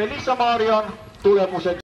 Melissa Marion tulemukset